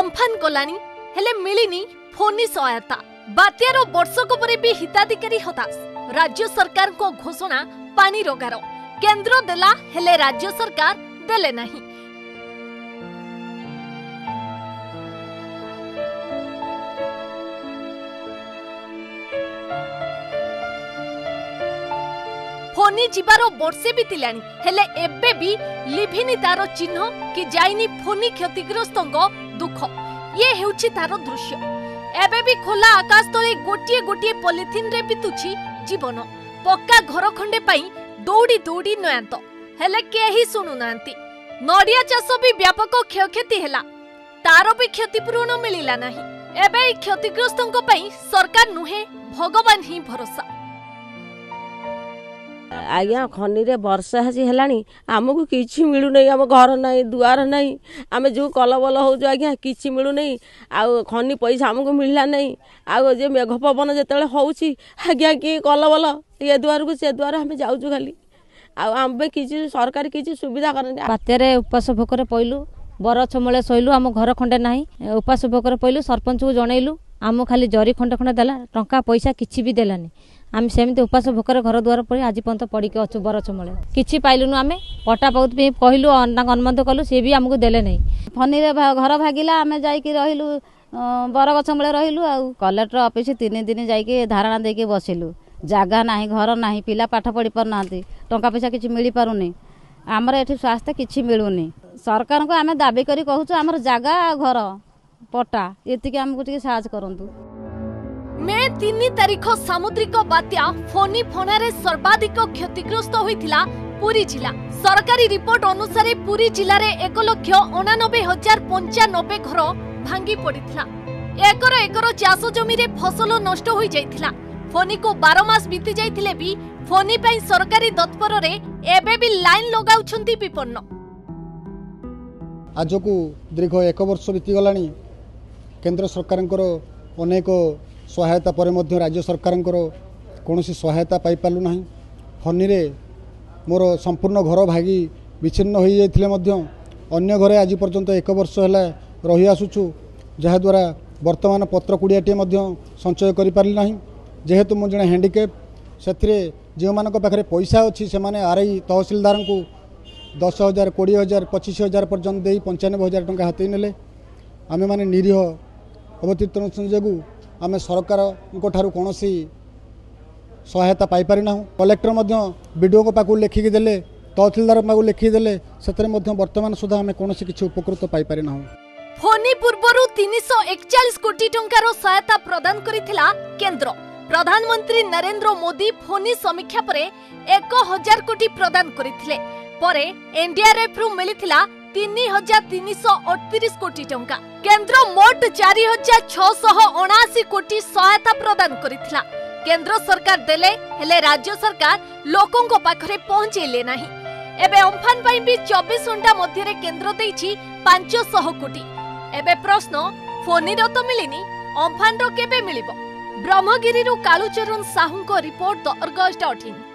Amphan ଗଲାଣି ହେଲେ ମିଳିନି ଫୋନି ସହାୟତା ବାତ୍ୟାର ବର୍ଷକ ପରେ ବି ହିତାଧିକାରୀ ହତାଶ ରାଜ୍ୟ ସରକାରଙ୍କ ଘୋଷଣା ପାଣି ରୋଗାର କେନ୍ଦ୍ର ଦେଲା ହେଲେ ରାଜ୍ୟ ସରକାର ଦେଲେ ନାହିଁ ফোনি বর্ষে বি হলে এবে বি লিভিনি তার চিহ্ন কি যাইনি ফনি ক্ষতিগ্রস্ত দুঃখ ইয়ে হেউছি তার দৃশ্য এবে বি খোলা আকাশ তলে গোটিয়ে গোটিয়ে রে পিতুছি জীবন পকা ঘর খন্ডে পাই দৌড়ি দৌড়ি নয়ন্ত ହେଲେ କେହି ଶୁଣୁନାହାନ୍ତି ନଡ଼ିଆ ଚାଷ ବି ବ୍ୟାପକ କ୍ଷୟକ୍ଷତି ହେଲା ତାର ବି କ୍ଷତିପୂରଣ ମିଳିଲା ନାହିଁ ଏବେ এবে କ୍ଷତିଗ୍ରସ୍ତଙ୍କ ପାଇଁ ସରକାର ନୁହେଁ ଭଗବାନ ହିଁ ଭରସା ଆଜ୍ଞା ଖନିରେ ବର୍ଷା ଆସି ହେଲାଣି ଆମକୁ କିଛି ମିଳୁନାହିଁ ଆମ ଘର ନାହିଁ ଦୁଆର ନାହିଁ ଆମେ ଯେଉଁ କଲବଲ ହେଉଛୁ ଆଜ୍ଞା କିଛି ମିଳୁନାହିଁ ଆଉ ଖନି ପଇସା ଆମକୁ ମିଳିଲା ନାହିଁ ଆଉ ଯେ ମେଘ ପବନ ଯେତେବେଳେ ହେଉଛି ଆଜ୍ଞା କିଏ କଲବଲ ଏ ଦୁଆରକୁ ସେ ଦୁଆର ଆମେ ଯାଉଛୁ ଖାଲି ଆଉ ଆମ କିଛି ସରକାର କିଛି ସୁବିଧା କରନ୍ତି ବାତ୍ୟାରେ ଉପାସ ଭୋକରେ ପଇଲୁ ବର ଛମଳେ ଶୋଇଲୁ ଆମ ଘର ଖଣ୍ଡେ ନାହିଁ ଉପାସ ଭୋକରେ ପଇଲୁ ସରପଞ୍ଚକୁ ଜଣେଇଲୁ ଆମକୁ ଖାଲି ଜରି ଖଣ୍ଡେ ଖଣ୍ଡେ ଦେଲା ଟଙ୍କା ପଇସା କିଛି ବି ଦେଲାନି ଆମେ ସେମିତି ଉପାସ ଭୋକରେ ଘର ଦ୍ୱାର ପଡ଼ି ଆଜି ପର୍ଯ୍ୟନ୍ତ ପଡ଼ିକି ଅଛୁ ବରଚମୂଳେ କିଛି ପାଇଲୁନୁ ଆମେ ପଟା ବହୁତ ପାଇଁ କହିଲୁ ତାଙ୍କୁ ଅନୁମତ କଲୁ ସିଏ ବି ଆମକୁ ଦେଲେ ନାହିଁ ଫନିରେ ଘର ଭାଗିଲା ଆମେ ଯାଇକି ରହିଲୁ ବରଗଛ ମୂଳେ ରହିଲୁ ଆଉ କଲେକ୍ଟର ଅଫିସ୍ ତିନି ଦିନ ଯାଇକି ଧାରଣା ଦେଇକି ବସିଲୁ ଜାଗା ନାହିଁ ଘର ନାହିଁ ପିଲା ପାଠ ପଢ଼ି ପାରୁନାହାନ୍ତି ଟଙ୍କା ପଇସା କିଛି ମିଳିପାରୁନି ଆମର ଏଠି ସ୍ୱାସ୍ଥ୍ୟ କିଛି ମିଳୁନି ସରକାରଙ୍କୁ ଆମେ ଦାବି କରି କହୁଛୁ ଆମର ଜାଗା ଆଉ ଘର ପଟା ଏତିକି ଆମକୁ ଟିକେ ସାହାଯ୍ୟ କରନ୍ତୁ মে তিনি তারিখ সামুদ্রিক বাত্যা ফোনি ফণারে সর্বাধিক ক্ষতিগ্রস্ত হয়েছিল পুরী জেলা সরকারি রিপোর্ট অনুসারে পুরী জেলার এক লক্ষ অনানবে হাজার পঞ্চানবে ঘর ভাঙ্গি পড়ি একর একর চাষ জমিরে ফসল নষ্ট হয়ে যাই ফণিকু বার মাস বিতি যাই বি ফণি পাই সরকারি তৎপরের এবে বি লাইন লগাউছেন বিপন্ন আজকু দীর্ঘ এক বর্ষ বিতিগলা কেন্দ্র সরকারঙ্কর অনেক सहायता पर राज्य सरकार कौन सहायता पाईपाल ना फनि मोर संपूर्ण घर भागी विच्छिन्न हो जाए घरे आज पर्यटन एक बर्ष है रही आसुचु जहाद्वारा बर्तमान पत्र कूड़िया संचय करना जेहेतु मुझे जे हेंडिकेप से जो मेरे पैसा अच्छी से आर तहसिलदार को दस हजार कोड़े हजार पचिश हजार पर्यटन दे पंचानबे हजार टाँग हाथ नेमें निरीह अवतीर्तन जगू ଆମେ ସରକାରଙ୍କ ଠାରୁ କୌଣସି ସହାୟତା ପାଇପାରିନାହୁଁ କଲେକ୍ଟର ମଧ୍ୟ ବିଡ଼ିଓଙ୍କ ପାଖକୁ ଲେଖିକି ଦେଲେ ତହସିଲଦାର ପାଖକୁ ଲେଖିକି ଦେଲେ ସେଥିରେ ମଧ୍ୟ ବର୍ତ୍ତମାନ ସୁଦ୍ଧା ଆମେ କୌଣସି କିଛି ଉପକୃତ ପାଇପାରିନାହୁଁ ଫନି ପୂର୍ବରୁ ତିନିଶହ ଏକଚାଳିଶ କୋଟି ଟଙ୍କାର ସହାୟତା ପ୍ରଦାନ କରିଥିଲା କେନ୍ଦ୍ର ପ୍ରଧାନମନ୍ତ୍ରୀ ନରେନ୍ଦ୍ର ମୋଦି ଫୋନି ସମୀକ୍ଷା ପରେ ଏକ ହଜାର କୋଟି ପ୍ରଦାନ କରିଥିଲେ ପରେ ଏନ୍ଡିଆର୍ଏଫ୍ରୁ ମିଳିଥିଲା ତିନି ହଜାର ତିନିଶହ ଅଠତିରିଶ କୋଟି ଟଙ୍କା কেন্দ্র মোট চারি হাজার ছশহ অনাশি কোটি সহায়তা প্রদান করেছিল কেন্দ্র সরকার দেলে হলে রাজ্য সরকার লোকঙ্ক পাখরে পৌঁছাইলে না এবে অম্ফান পাই বি চব্বিশ ঘণ্টা মধ্যে কেন্দ্র দিয়েছি পাঁচশহ কোটি এবে প্রশ্ন ফোনির তো মিলিনি অম্ফানর কেবে মিলিব ব্রহ্মগিরি কালুচরণ সাহুঙ্ রিপোর্ট দ অর্গস্ট অঠিন